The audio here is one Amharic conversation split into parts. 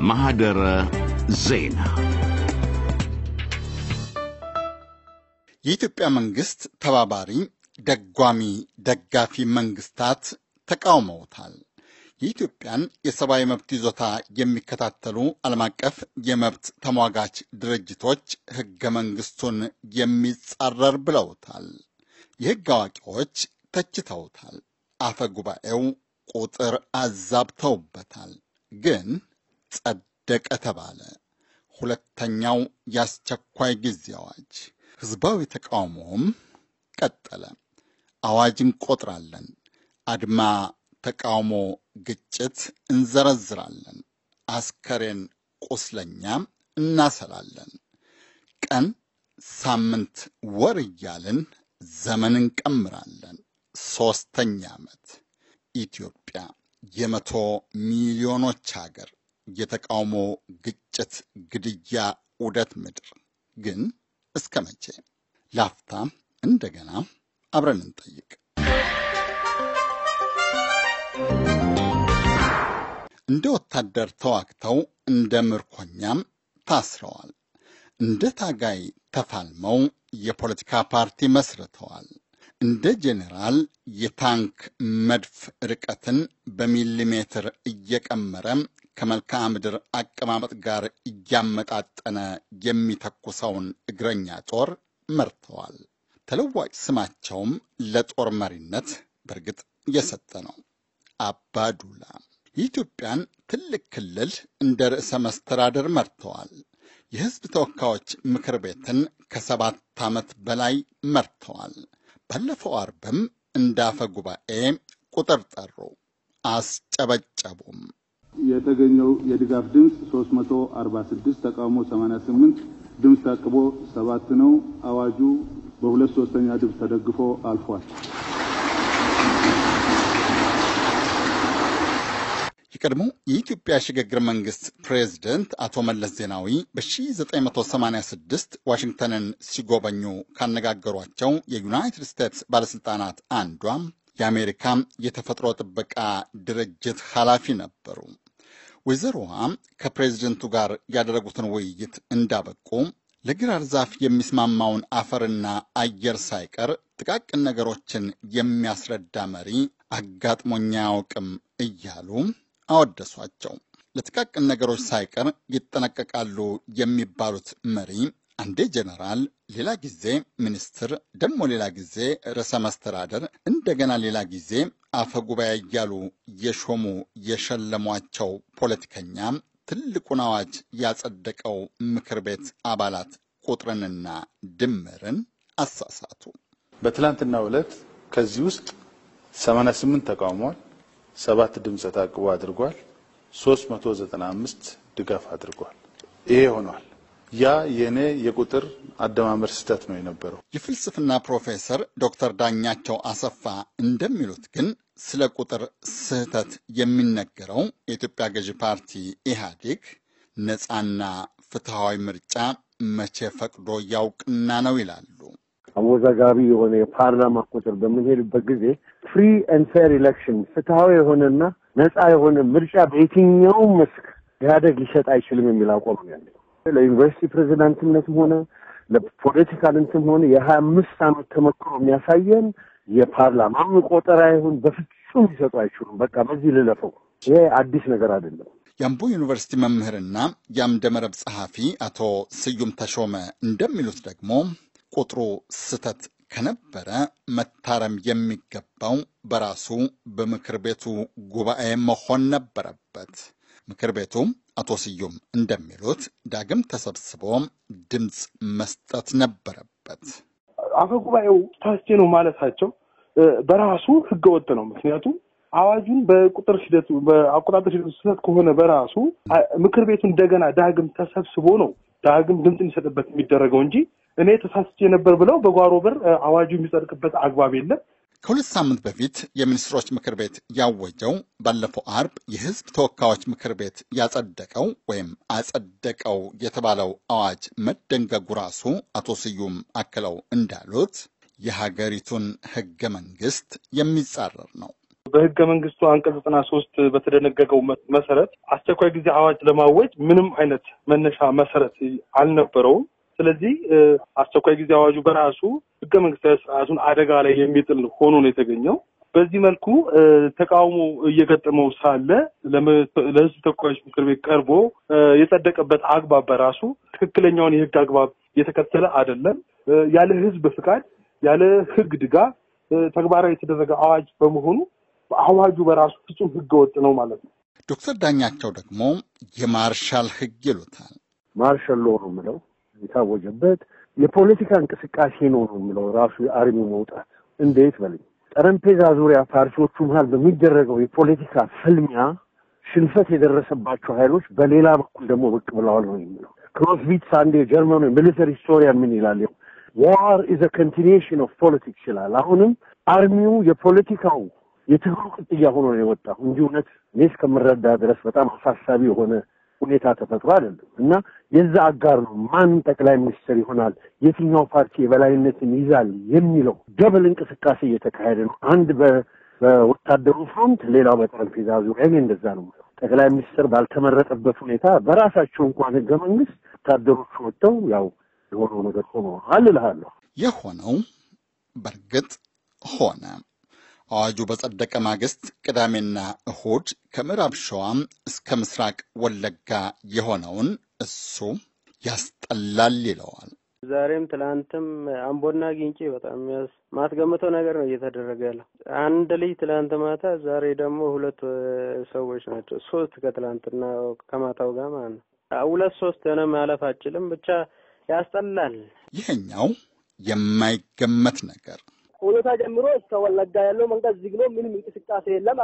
ማህደረ ዜና የኢትዮጵያ መንግስት ተባባሪ ደጓሚ ደጋፊ መንግስታት ተቃውመውታል። የኢትዮጵያን የሰብአዊ መብት ይዞታ የሚከታተሉ ዓለም አቀፍ የመብት ተሟጋች ድርጅቶች ሕገ መንግሥቱን የሚጻረር ብለውታል። የሕግ አዋቂዎች ተችተውታል። አፈ ጉባኤው ቁጥር አዛብተውበታል። ግን ጸደቀ ተባለ። ሁለተኛው የአስቸኳይ ጊዜ አዋጅ ሕዝባዊ ተቃውሞውም ቀጠለ። አዋጅ እንቆጥራለን፣ አድማ፣ ተቃውሞ፣ ግጭት እንዘረዝራለን፣ አስከሬን፣ ቁስለኛ እናሰላለን። ቀን፣ ሳምንት፣ ወር እያልን ዘመን እንቀምራለን። ሦስተኛ ዓመት ኢትዮጵያ የመቶ ሚሊዮኖች ሀገር የተቃውሞ፣ ግጭት፣ ግድያ፣ ውደት ምድር ግን እስከ መቼ? ላፍታ እንደገና አብረን እንጠይቅ። እንደ ወታደር ተዋግተው እንደ ምርኮኛም ታስረዋል። እንደ ታጋይ ተፋልመው የፖለቲካ ፓርቲ መስርተዋል። እንደ ጄኔራል የታንክ መድፍ ርቀትን በሚሊሜትር እየቀመረ ከመልክዓ ምድር አቀማመጥ ጋር እያመጣጠነ የሚተኩሰውን እግረኛ ጦር መርተዋል። ተለዋጭ ስማቸውም ለጦር መሪነት በእርግጥ እየሰጠ ነው። አባዱላ የኢትዮጵያን ትልቅ ክልል እንደ ርዕሰ መስተዳደር መርተዋል። የሕዝብ ተወካዮች ምክር ቤትን ከሰባት ዓመት በላይ መርተዋል። ባለፈው አርብም እንደ አፈ ጉባኤ ቁጥር ጠሩ፣ አስጨበጨቡም። የተገኘው የድጋፍ ድምፅ 346 ተቃውሞ 88 ድምፅ ታቅቦ ሰባት ነው። አዋጁ በሁለት ሶስተኛ ድምፅ ተደግፎ አልፏል። የቀድሞ የኢትዮጵያ ሽግግር መንግስት ፕሬዝደንት አቶ መለስ ዜናዊ በ1986 ዋሽንግተንን ሲጎበኙ ካነጋገሯቸው የዩናይትድ ስቴትስ ባለሥልጣናት አንዷም የአሜሪካ የተፈጥሮ ጥበቃ ድርጅት ኃላፊ ነበሩ። ወይዘሮዋ ከፕሬዝደንቱ ጋር ያደረጉትን ውይይት እንዳበቁ ለግራር ዛፍ የሚስማማውን አፈርና አየር ሳይቀር ጥቃቅን ነገሮችን የሚያስረዳ መሪ አጋጥሞኛ አያውቅም እያሉ አወደሷቸው። ለጥቃቅን ነገሮች ሳይቀር ይጠነቀቃሉ የሚባሉት መሪ አንዴ ጀነራል፣ ሌላ ጊዜ ሚኒስትር፣ ደግሞ ሌላ ጊዜ ርዕሰ መስተዳደር፣ እንደገና ሌላ ጊዜ አፈ ጉባኤ እያሉ የሾሙ የሸለሟቸው ፖለቲከኛ ትልቁን አዋጅ ያጸደቀው ምክር ቤት አባላት ቁጥርንና ድምርን አሳሳቱ። በትላንትናው ዕለት ከዚህ ውስጥ 88 ተቃውሟል፣ ሰባት ድምፀ ተአቅቦ አድርጓል፣ 395 ድጋፍ አድርጓል። ይሄ ሆኗል። ያ የኔ የቁጥር አደማመር ስህተት ነው የነበረው። የፍልስፍና ፕሮፌሰር ዶክተር ዳኛቸው አሰፋ እንደሚሉት ግን ስለ ቁጥር ስህተት የሚነገረው የኢትዮጵያ ገዢ ፓርቲ ኢህአዴግ ነፃና ፍትሐዊ ምርጫ መቼ ፈቅዶ ያውቅና ነው ይላሉ። አወዛጋቢ የሆነ የፓርላማ ቁጥር በምንሄድበት ጊዜ free and fair election ፍትሐዊ የሆነና ነፃ የሆነ ምርጫ በየትኛውም መስክ ኢህአዴግ ሊሰጥ አይችልም የሚል አቋም ነው ያለው። ለዩኒቨርሲቲ ፕሬዚዳንትነትም ሆነ ለ political እንትም ሆነ የሀያ አምስት ዓመት ተመክሮ የሚያሳየን የፓርላማም ቆጠራ ይሁን በፍጹም ሊሰጡ አይችሉም። በቃ በዚህ ልለፈው። ይሄ አዲስ ነገር አይደለም። የአምቦ ዩኒቨርሲቲ መምህርና የአምደመረብ ጸሐፊ አቶ ስዩም ተሾመ እንደሚሉት ደግሞ ቁጥሩ ስህተት ከነበረ መታረም የሚገባው በራሱ በምክር ቤቱ ጉባኤ መሆን ነበረበት። ምክር ቤቱ አቶ ስዩም እንደሚሉት ዳግም ተሰብስቦ ድምፅ መስጠት ነበረበት። አፈ ጉባኤው ታስቼ ነው ማለታቸው በራሱ ህገወጥ ነው። ምክንያቱም አዋጁን በቁጥር ሂደቱ በአቆጣጠር ሂደቱ ስህተት ከሆነ በራሱ ምክር ቤቱ እንደገና ዳግም ተሰብስቦ ነው ዳግም ድምፅ እንዲሰጥበት የሚደረገው እንጂ እኔ ተሳስቼ ነበር ብለው በጓሮ በር አዋጁ የሚጸድቅበት አግባብ የለም። ከሁለት ሳምንት በፊት የሚኒስትሮች ምክር ቤት ያወጀው ባለፈው አርብ የህዝብ ተወካዮች ምክር ቤት ያጸደቀው ወይም አጸደቀው የተባለው አዋጅ መደንገጉ ራሱ አቶ ስዩም አክለው እንዳሉት የሀገሪቱን ህገ መንግስት የሚጻረር ነው። በህገ መንግስቱ አንቀጽ ዘጠና ሶስት በተደነገገው መሰረት አስቸኳይ ጊዜ አዋጅ ለማወጅ ምንም አይነት መነሻ መሰረት አልነበረውም። ስለዚህ አስቸኳይ ጊዜ አዋጁ በራሱ ህገ መንግስታዊ ስርዓቱን አደጋ ላይ የሚጥል ሆኖ ነው የተገኘው። በዚህ መልኩ ተቃውሞ እየገጠመው ሳለ ለህዝብ ተወካዮች ምክር ቤት ቀርቦ የጸደቀበት አግባብ በራሱ ትክክለኛውን የህግ አግባብ የተከተለ አይደለም። ያለ ህዝብ ፍቃድ፣ ያለ ህግ ድጋፍ ተግባራዊ የተደረገ አዋጅ በመሆኑ አዋጁ በራሱ ፍጹም ህገወጥ ነው ማለት ነው። ዶክተር ዳኛቸው ደግሞ የማርሻል ህግ ይሉታል። ማርሻል ሎ ነው የምለው የታወጀበት የፖለቲካ እንቅስቃሴ ነው ነው የምለው ራሱ የአርሚው መውጣት እንዴት በልኝ ጠረጴዛ ዙሪያ ፓርቲዎቹ መሀል በሚደረገው የፖለቲካ ፍልሚያ ሽንፈት የደረሰባቸው ኃይሎች በሌላ በኩል ደግሞ ብቅ ብለዋል ነው የሚለው። ክሎዝቪትስ አንድ የጀርመኑ military historian ምን ይላል? war is continuation of politics ይላል። አሁንም army ው የፖለቲካው የትግሉ ቅጥያ ሆኖ ነው የወጣው እንጂ እውነት እኔ እስከምረዳ ድረስ በጣም አሳሳቢ የሆነ ሁኔታ ተፈጥሮ አይደለም እና የዛ አጋር ነው። ማን ጠቅላይ ሚኒስትር ይሆናል፣ የትኛው ፓርቲ የበላይነትን ይዛል የሚለው double እንቅስቃሴ እየተካሄደ ነው። አንድ በወታደሩ ፍሮንት፣ ሌላው በጠረጴዛ ዙሪያ። እንደዛ ነው። ጠቅላይ ሚኒስትር ባልተመረጠበት ሁኔታ በራሳቸው እንኳን ህገ መንግስት ወታደሮቹ ወጥተው ያው የሆነው ነገር ሆኖ አልልሃለሁ። የሆነው በእርግጥ ሆነ። አዋጁ በጸደቀ ማግስት ቅዳሜና እሁድ ከምዕራብ ሸዋም እስከ ምስራቅ ወለጋ የሆነውን እሱ ያስጠላል ይለዋል። ዛሬም ትላንትም አምቦና ጊንጪ በጣም ያስ ማትገምተው ነገር ነው እየተደረገ ያለው። አንድ ልጅ ትላንት ማታ፣ ዛሬ ደግሞ ሁለት ሰዎች ናቸው። ሶስት ከትላንትና ከማታው ጋር ማለት ነው። ሁለት ሶስት ሆነ ማለፍ አችልም ብቻ ያስጠላል። ይሄኛው የማይገመት ነገር ከሁኔታ ጀምሮ እስከ ወለጋ ያለው መንገድ ዝግ ነው። ምንም እንቅስቃሴ የለም፣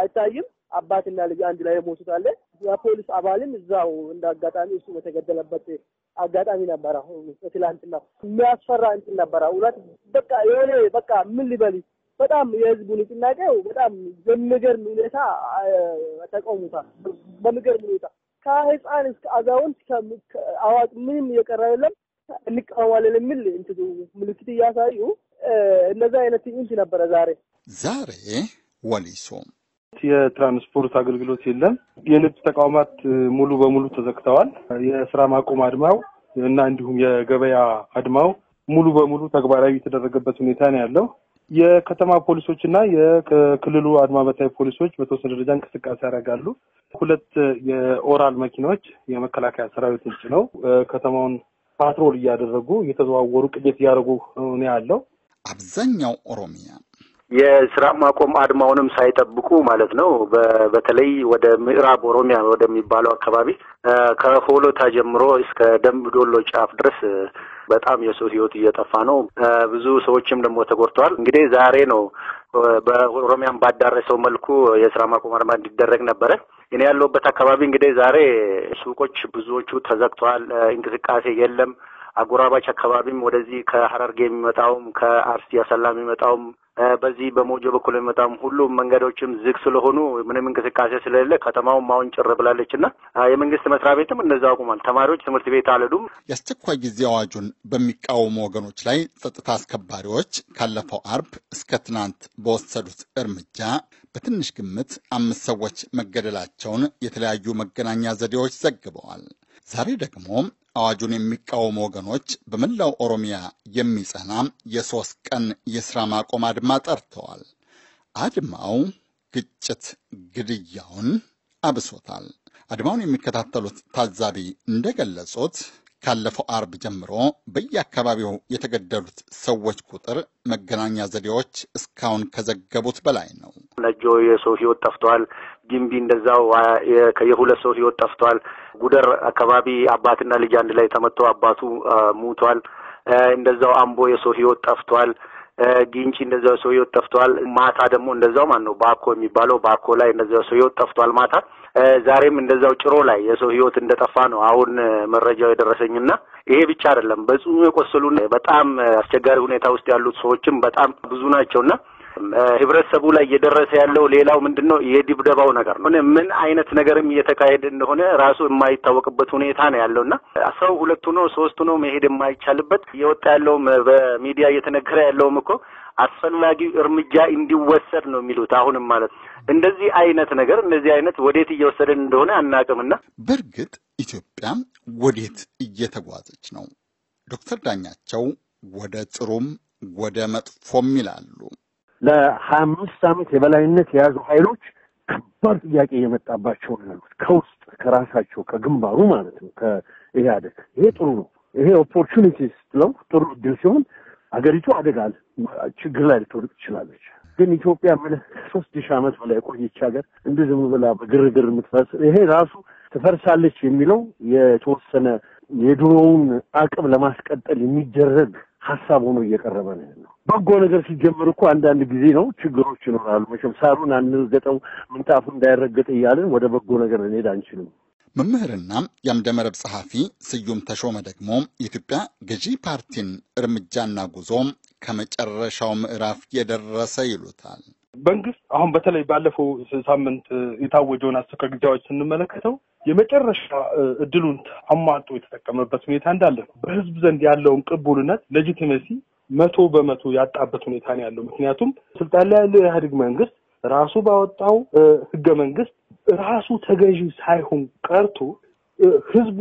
አይታይም። አባትና ልጅ አንድ ላይ የሞቱት አለ። የፖሊስ አባልም እዛው እንደ አጋጣሚ እሱ በተገደለበት አጋጣሚ ነበረ። ትላንትና የሚያስፈራ እንትን ነበረ። እውነት በቃ የሆነ በቃ ምን ልበል በጣም የህዝቡ ንቅናቄው በጣም በሚገርም ሁኔታ ተቃውሞታል። በሚገርም ሁኔታ ከህፃን እስከ አዛውንት አዋቂ ምንም እየቀረ የለም። እንቃወማለን የሚል ምልክት እያሳዩ እነዛ አይነት ትዕይንት ነበረ ዛሬ ዛሬ ወሊሶ የትራንስፖርት አገልግሎት የለም። የንግድ ተቋማት ሙሉ በሙሉ ተዘግተዋል። የስራ ማቆም አድማው እና እንዲሁም የገበያ አድማው ሙሉ በሙሉ ተግባራዊ የተደረገበት ሁኔታ ነው ያለው። የከተማ ፖሊሶች እና የክልሉ አድማ በታይ ፖሊሶች በተወሰነ ደረጃ እንቅስቃሴ ያደርጋሉ። ሁለት የኦራል መኪናዎች የመከላከያ ሰራዊትን ጭነው ከተማውን ፓትሮል እያደረጉ እየተዘዋወሩ ቅኝት እያደረጉ ነው ያለው። አብዛኛው ኦሮሚያ የስራ ማቆም አድማውንም ሳይጠብቁ ማለት ነው። በተለይ ወደ ምዕራብ ኦሮሚያ ወደሚባለው አካባቢ ከሆሎታ ጀምሮ እስከ ደምቢ ዶሎ ጫፍ ድረስ በጣም የሰው ሕይወት እየጠፋ ነው። ብዙ ሰዎችም ደግሞ ተጎድተዋል። እንግዲህ ዛሬ ነው በኦሮሚያን ባዳረሰው መልኩ የስራ ማቆም አድማ እንዲደረግ ነበረ። እኔ ያለሁበት አካባቢ እንግዲህ ዛሬ ሱቆች ብዙዎቹ ተዘግተዋል። እንቅስቃሴ የለም። አጎራባች አካባቢም ወደዚህ ከሀረርጌ የሚመጣውም ከአርሲ አሰላ የሚመጣውም በዚህ በሞጆ በኩል የሚመጣውም ሁሉም መንገዶችም ዝግ ስለሆኑ ምንም እንቅስቃሴ ስለሌለ ከተማውም አሁን ጭር ብላለች እና የመንግስት መስሪያ ቤትም እንደዛ አቁሟል። ተማሪዎች ትምህርት ቤት አልሄዱም። የአስቸኳይ ጊዜ አዋጁን በሚቃወሙ ወገኖች ላይ ጸጥታ አስከባሪዎች ካለፈው አርብ እስከ ትናንት በወሰዱት እርምጃ በትንሽ ግምት አምስት ሰዎች መገደላቸውን የተለያዩ መገናኛ ዘዴዎች ዘግበዋል። ዛሬ ደግሞ አዋጁን የሚቃወሙ ወገኖች በመላው ኦሮሚያ የሚጸና የሶስት ቀን የሥራ ማቆም አድማ ጠርተዋል። አድማው ግጭት፣ ግድያውን አብሶታል። አድማውን የሚከታተሉት ታዛቢ እንደገለጹት ካለፈው አርብ ጀምሮ በየአካባቢው የተገደሉት ሰዎች ቁጥር መገናኛ ዘዴዎች እስካሁን ከዘገቡት በላይ ነው። ነጆ የሰው ሕይወት ጠፍቷል። ጊምቢ እንደዛው የሁለት ሰው ሕይወት ጠፍቷል። ጉደር አካባቢ አባትና ልጅ አንድ ላይ ተመቶ አባቱ ሙቷል። እንደዛው አምቦ የሰው ሕይወት ጠፍቷል። ጊንጪ እንደዛው ሰው ሕይወት ጠፍቷል። ማታ ደግሞ እንደዛው ማን ነው ባኮ የሚባለው ባኮ ላይ እንደዛው ሰው ሕይወት ጠፍቷል ማታ። ዛሬም እንደዛው ጭሮ ላይ የሰው ሕይወት እንደጠፋ ነው አሁን መረጃው የደረሰኝና ይሄ ብቻ አይደለም። በጽኑ የቆሰሉ በጣም አስቸጋሪ ሁኔታ ውስጥ ያሉት ሰዎችም በጣም ብዙ ናቸውና ህብረተሰቡ ላይ እየደረሰ ያለው ሌላው ምንድን ነው የድብደባው ነገር ነው። ምን አይነት ነገርም እየተካሄደ እንደሆነ ራሱ የማይታወቅበት ሁኔታ ነው ያለውና ሰው ሁለቱ ነው ሶስቱ ነው መሄድ የማይቻልበት እየወጣ ያለውም በሚዲያ እየተነገረ ያለውም እኮ አስፈላጊው እርምጃ እንዲወሰድ ነው የሚሉት። አሁንም ማለት እንደዚህ አይነት ነገር እንደዚህ አይነት ወዴት እየወሰደን እንደሆነ አናውቅምና በእርግጥ ኢትዮጵያ ወዴት እየተጓዘች ነው? ዶክተር ዳኛቸው ወደ ጥሩም ወደ መጥፎም ይላሉ። ለሀያ አምስት ዓመት የበላይነት የያዙ ኃይሎች ከባድ ጥያቄ እየመጣባቸው ነው ያሉት ከውስጥ ከራሳቸው ከግንባሩ ማለት ነው ከኢህአደግ። ይሄ ጥሩ ነው። ይሄ opportunity ስትለው ጥሩ እድል ሲሆን አገሪቱ አደጋ ችግር ላይ ልትወድቅ ትችላለች። ግን ኢትዮጵያ ምን ሶስት ሺህ ዓመት በላይ የቆየች ሀገር እንዲህ ዝም ብላ በግርግር የምትፈርስ ይሄ ራሱ ትፈርሳለች የሚለው የተወሰነ የድሮውን አቅም ለማስቀጠል የሚደረግ ሀሳብ ሆኖ እየቀረበ ነው ያለው። በጎ ነገር ሲጀምር እኮ አንዳንድ ጊዜ ነው ችግሮች ይኖራሉ። መቼም ሳሩን አንርገጠው ምንጣፉ እንዳይረገጥ እያልን ወደ በጎ ነገር ልንሄድ አንችልም። መምህርና የአምደመረብ ጸሐፊ ስዩም ተሾመ ደግሞ የኢትዮጵያ ገዢ ፓርቲን እርምጃና ጉዞ ከመጨረሻው ምዕራፍ የደረሰ ይሉታል። መንግስት አሁን በተለይ ባለፈው ሳምንት የታወጀውን አስቸኳይ ጊዜ አዋጅ ስንመለከተው የመጨረሻ እድሉን አሟጦ የተጠቀመበት ሁኔታ እንዳለ ነው። በህዝብ ዘንድ ያለውን ቅቡልነት ሌጂቲሜሲ መቶ በመቶ ያጣበት ሁኔታ ነው ያለው። ምክንያቱም ስልጣን ላይ ያለው የኢህአዴግ መንግስት ራሱ ባወጣው ህገ መንግስት ራሱ ተገዢ ሳይሆን ቀርቶ ህዝቡ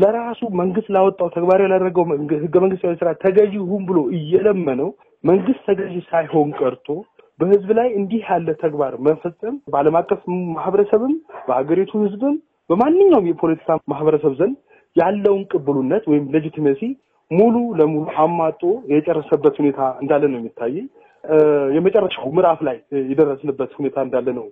ለራሱ መንግስት ላወጣው ተግባራዊ ላደረገው ህገ መንግስታዊ ስራ ተገዢ ሁን ብሎ እየለመነው መንግስት ተገዢ ሳይሆን ቀርቶ በህዝብ ላይ እንዲህ ያለ ተግባር መፈጸም በዓለም አቀፍ ማህበረሰብም በሀገሪቱ ህዝብም በማንኛውም የፖለቲካ ማህበረሰብ ዘንድ ያለውን ቅብሉነት ወይም ሌጂቲሜሲ ሙሉ ለሙሉ አማጦ የጨረሰበት ሁኔታ እንዳለ ነው የሚታየኝ። የመጨረሻው ምዕራፍ ላይ የደረስንበት ሁኔታ እንዳለ ነው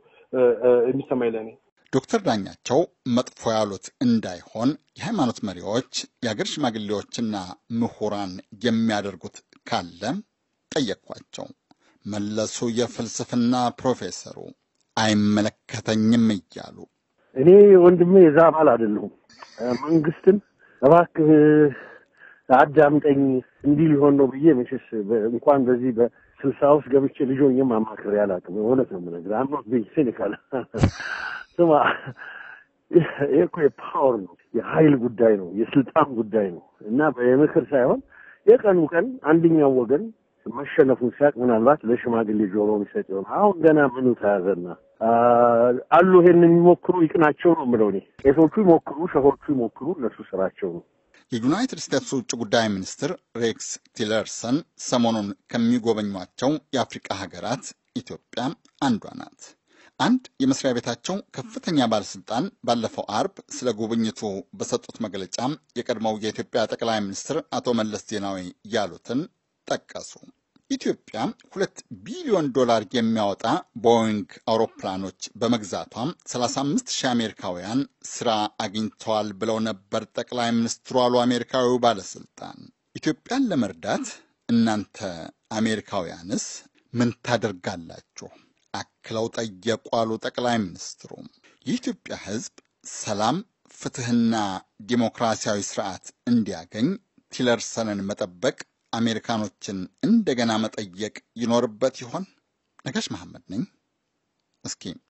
የሚሰማኝ ለእኔ። ዶክተር ዳኛቸው መጥፎ ያሉት እንዳይሆን የሃይማኖት መሪዎች፣ የአገር ሽማግሌዎችና ምሁራን የሚያደርጉት ካለ ጠየቅኳቸው። መለሱ የፍልስፍና ፕሮፌሰሩ አይመለከተኝም እያሉ እኔ ወንድሜ የዛ አባል አይደለሁም። መንግስትን እባክህ አዳምጠኝ እንዲህ ሊሆን ነው ብዬ መቼስ እንኳን በዚህ በስልሳ ውስጥ ገብቼ ልጆኝም አማክሬ አላውቅም። እውነት ነው የምነግርህ። አምኖት ብኝ ሲኒካል ስማ፣ ይህ እኮ የፓወር ነው፣ የሀይል ጉዳይ ነው፣ የስልጣን ጉዳይ ነው እና የምክር ሳይሆን የቀኑ ቀን አንደኛው ወገን መሸነፉን ሲያቅ ምናልባት ለሽማግሌ ጆሮ የሚሰጥ ይሆን። አሁን ገና ምኑ ተያዘና አሉ ይሄን የሚሞክሩ ይቅናቸው ነው የምለው እኔ። ቄሶቹ ይሞክሩ፣ ሸሆቹ ይሞክሩ፣ እነሱ ስራቸው ነው። የዩናይትድ ስቴትስ ውጭ ጉዳይ ሚኒስትር ሬክስ ቲለርሰን ሰሞኑን ከሚጎበኟቸው የአፍሪቃ ሀገራት ኢትዮጵያ አንዷ ናት። አንድ የመስሪያ ቤታቸው ከፍተኛ ባለስልጣን ባለፈው አርብ ስለ ጉብኝቱ በሰጡት መግለጫ የቀድሞው የኢትዮጵያ ጠቅላይ ሚኒስትር አቶ መለስ ዜናዊ ያሉትን ጠቀሱ። ኢትዮጵያ ሁለት ቢሊዮን ዶላር የሚያወጣ ቦይንግ አውሮፕላኖች በመግዛቷም 35 ሺህ አሜሪካውያን ስራ አግኝተዋል ብለው ነበር ጠቅላይ ሚኒስትሩ አሉ አሜሪካዊው ባለስልጣን። ኢትዮጵያን ለመርዳት እናንተ አሜሪካውያንስ ምን ታደርጋላችሁ? አክለው ጠየቁ አሉ ጠቅላይ ሚኒስትሩ። የኢትዮጵያ ሕዝብ ሰላም፣ ፍትህና ዲሞክራሲያዊ ስርዓት እንዲያገኝ ቲለርሰንን መጠበቅ አሜሪካኖችን እንደገና መጠየቅ ይኖርበት ይሆን? ነጋሽ መሐመድ ነኝ። እስኪ